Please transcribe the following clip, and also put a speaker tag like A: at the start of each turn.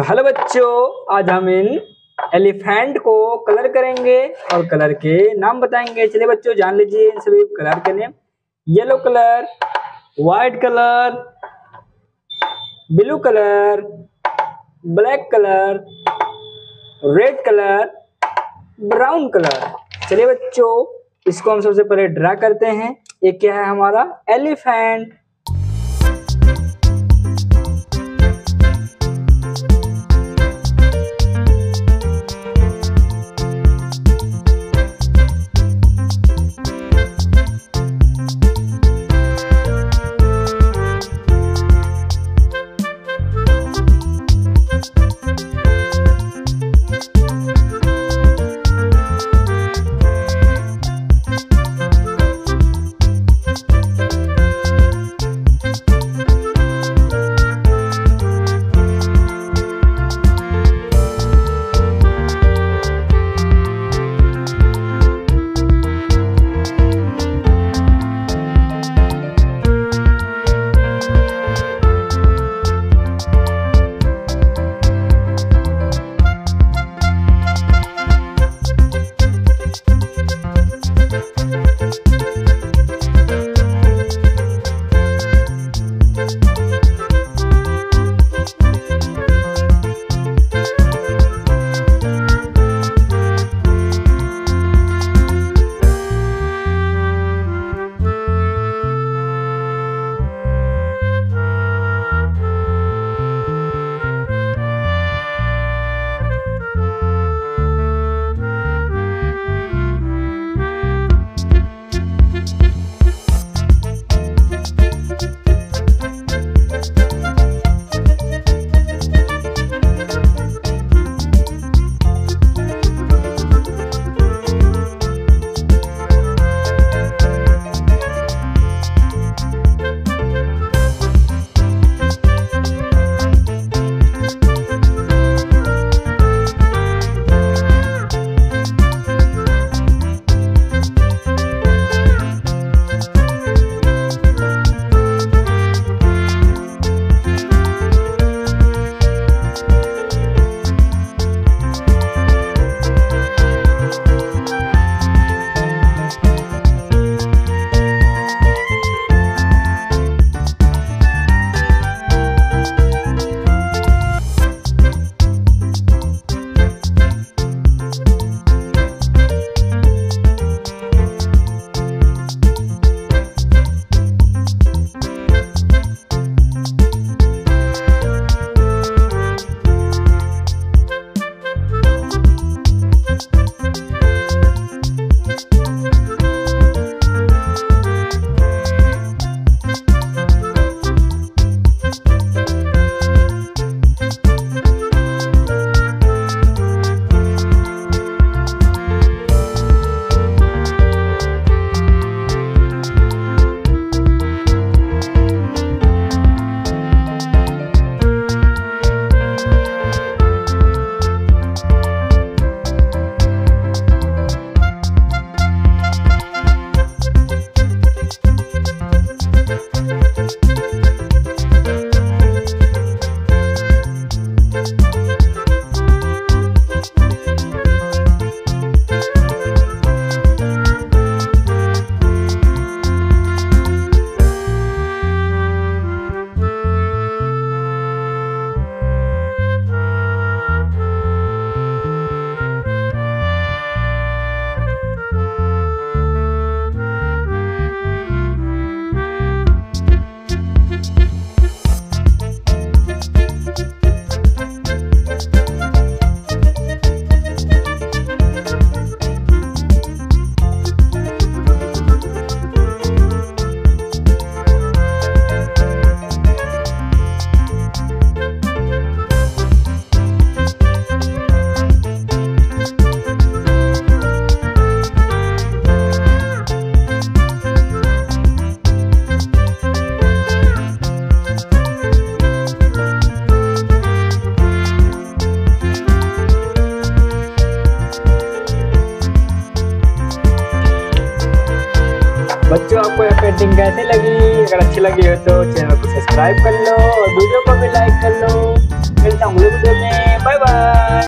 A: तो हेलो बच्चों, आज हम इन एलिफेंट को कलर करेंगे और कलर के नाम बताएँगे। चलिए बच्चों, जान लीजिए इन सभी कलर के name. Yellow colour, white colour, blue colour, black colour, red colour, brown colour. चलिए बच्चों, इसको हम सबसे पहले ड्रा करते हैं। ये क्या है हमारा? एलिफेंट। बच्चों, आपको यह पेंटिंग कैसी लगी? अगर अच्छी लगी हो तो चैनल को सब्सक्राइब कर लो और वीडियो को भी लाइक कर लो। मिलता हूँ बाय बाय